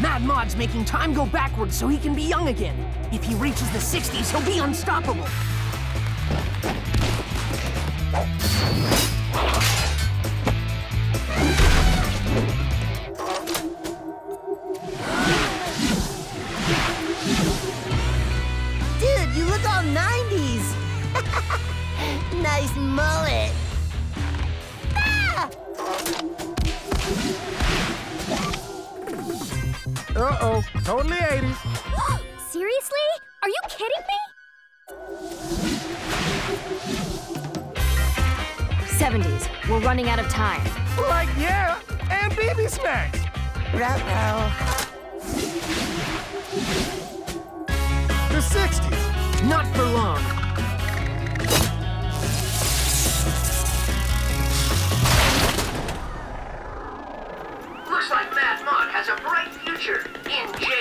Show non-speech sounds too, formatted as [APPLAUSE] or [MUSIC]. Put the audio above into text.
Mad Mod's making time go backwards so he can be young again. If he reaches the 60s, he'll be unstoppable. [LAUGHS] nice mullet. Ah! Uh-oh, totally 80s. [GASPS] Seriously? Are you kidding me? 70s. We're running out of time. Like, yeah, and BB Smacks. Ruh-roh. The 60s. Not for long. featured in jail.